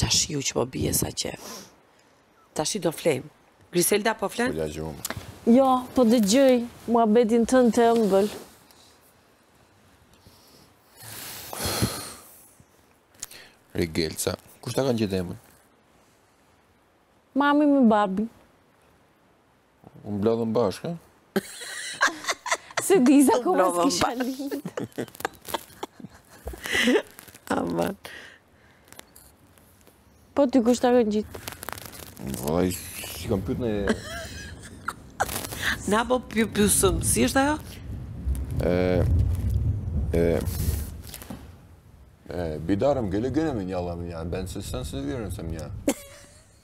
Tash ju që po bini sa qejf. Tashi do flejmë. Griselda po flenë? Kulja gjumë. Jo, po dëgjoj, muhabetin të në të ëmbël. Regelca, kush ta ka ngjit emnin? Mami me babi. U mblodhëm bashkë, ha? S'e di se ku mos kisha lind. Aman. Po ty kush ta ka ngjit? Vallai, s'i kam pyet në Na po py pyesim, si është ajo? Ë ë ë bidarëm gele gele me një Allah me një, ben se sen se virën se më një.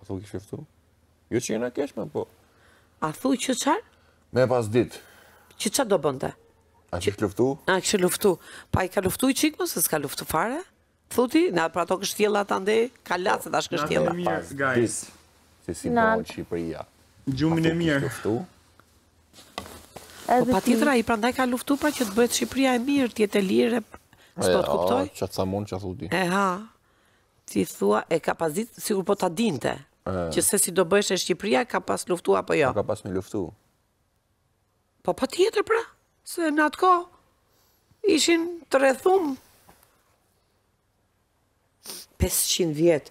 A thu kish luftu? Jo që jena kesh me, po. A thu që çfarë? Me pas dit. Që ça do bënte? A kish luftu? A kish luftu. Po ai ka luftu i çikë mo, se s'ka luftu fare? Thu ti, na pra te kështjella të ndej, ka lacë të ashtë kështjella. Natën e mirë, guys. Se si po në Shqipëria. Gjumin e mirë. Po patjetër, ai prandaj ka luftu pra që të bëhet Shqipëria e mirë, të jetë e lirë, s'po të kuptoj? Ça të sa mund që a thu ti. E ha, Ti thua a ka pas dit sikur po ta dinte që se si do bëheshe Shqipëria a ka pas luftu apo jo. Po ka pas me luftu. Po patjetër pra, se në atë kohë ishin të rrethum 500 vjetë.